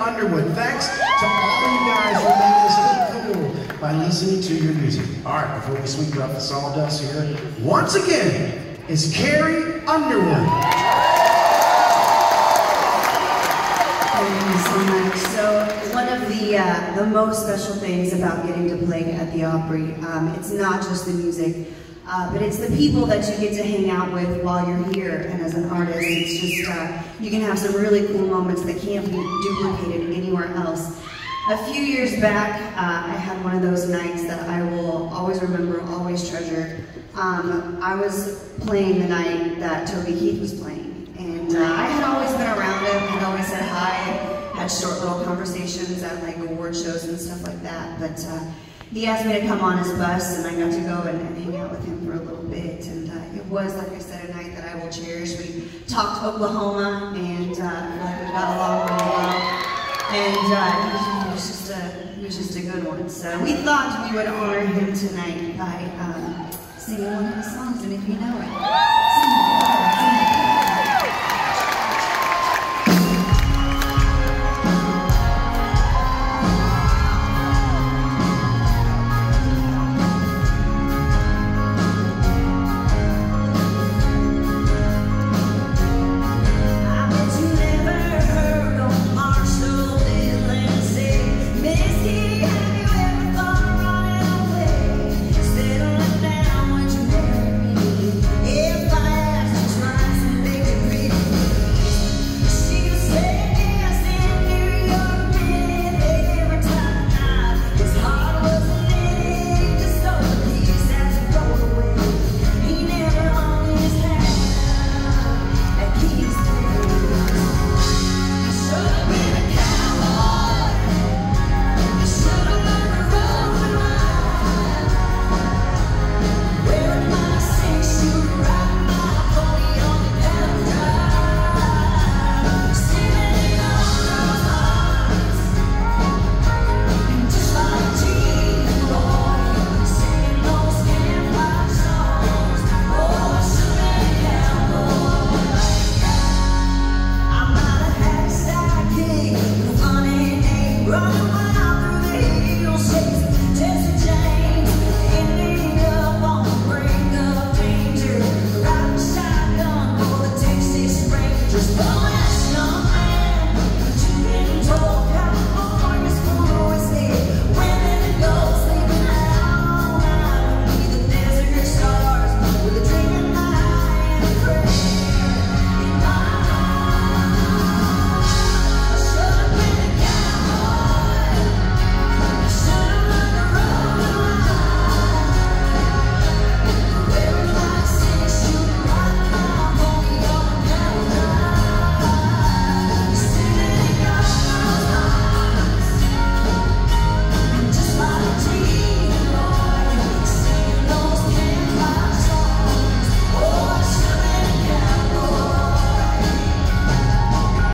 Underwood. Thanks to all you guys for making us look cool by listening to your music. All right, before we sweep up the sawdust here, once again, is Carrie Underwood. Thank you so much. So one of the uh, the most special things about getting to play at the Opry, um, it's not just the music, uh, but it's the people that you get to hang out with while you're here. And as an artist, it's just uh, you can have some really cool moments that can't be duplicated anywhere else. A few years back, uh, I had one of those nights that I will always remember, always treasure. Um, I was playing the night that Toby Keith was playing, and uh, I had always been around him, had always said hi, had short little conversations at like award shows and stuff like that. But uh, he asked me to come on his bus, and I got to go and, and hang out with him for a little bit. And uh, it was, like I said, a night that I will cherish. We talked Oklahoma, and uh, we got along really well. And uh, he was just a he was just a good one. So we thought we would honor him tonight by um, singing one of his songs, and if you know it.